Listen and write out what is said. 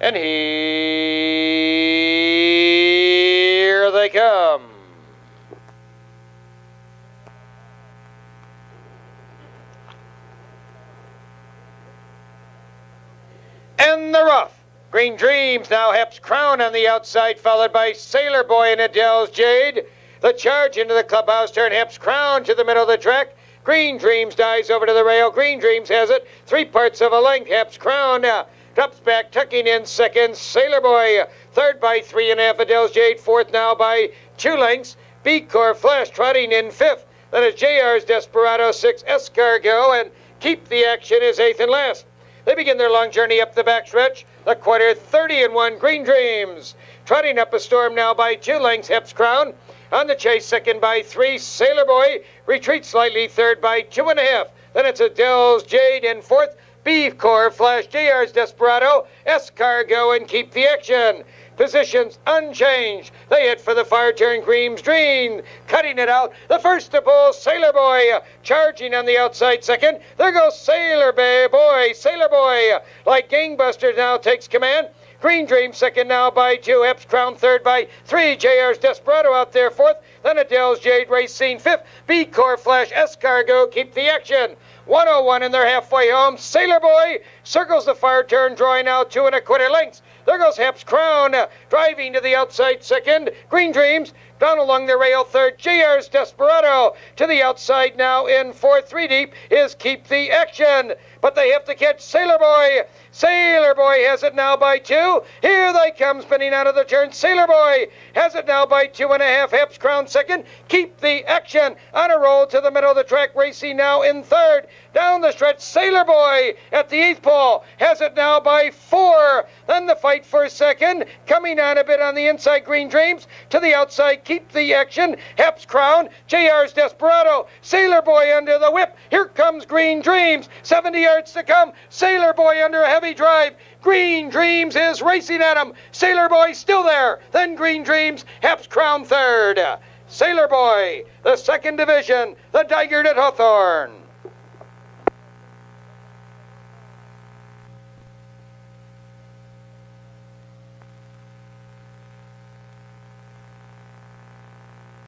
And here they come. And the rough. Green Dreams now Hep's Crown on the outside, followed by Sailor Boy and Adele's Jade. The charge into the clubhouse turn Hep's Crown to the middle of the track. Green Dreams dies over to the rail. Green Dreams has it. Three parts of a length. Hep's Crown now drops back, tucking in second. Sailor Boy third by three and a half. Adele's Jade fourth now by two lengths. B Core Flash trotting in fifth. Then is JR's Desperado six. Escargot and Keep the Action is eighth and last. They begin their long journey up the backstretch. The quarter 30 and 1 Green Dreams. Trotting up a storm now by two lengths, Hep's Crown. On the chase, second by three, Sailor Boy. Retreats slightly, third by two and a half. Then it's Adele's Jade in fourth. Beef Core, Flash JR's Desperado, Escargot, and Keep the Action. Positions unchanged. They hit for the far turn Greens Dream. Cutting it out. The first to pull, Sailor Boy. Charging on the outside second. There goes Sailor Bay Boy. Sailor Boy. Like gangbusters now takes command. Green Dream second now by two. Hep's Crown third by three. JR's Desperado out there fourth. Then Adele's Jade Racing fifth. B Core Flash Escargot keep the action. 101 and they're halfway home. Sailor Boy circles the far turn, drawing out two and a quarter lengths. There goes Hep's Crown, driving to the outside second. Green Dreams down along the rail third. JR's Desperado to the outside now in fourth. Three deep is Keep the Action. But they have to catch Sailor Boy. Sailor Boy has it now by two. Here they come spinning out of the turn. Sailor Boy has it now by two and a half. Hep's Crown second. Keep the Action on a roll to the middle of the track. Racing now in third. Down the stretch. Sailor Boy at the eighth pole has it now by four. Then the fight for a second. Coming on a bit on the inside. Green Dreams to the outside. Keep the Action. Hep's Crown. JR's Desperado. Sailor Boy under the whip. Here comes Green Dreams. 70 yards to come. Sailor Boy under a heavy drive. Green Dreams is racing at him. Sailor Boy still there. Then Green Dreams. Hep's Crown third. Sailor Boy, the second division, the Dygert at Hawthorne.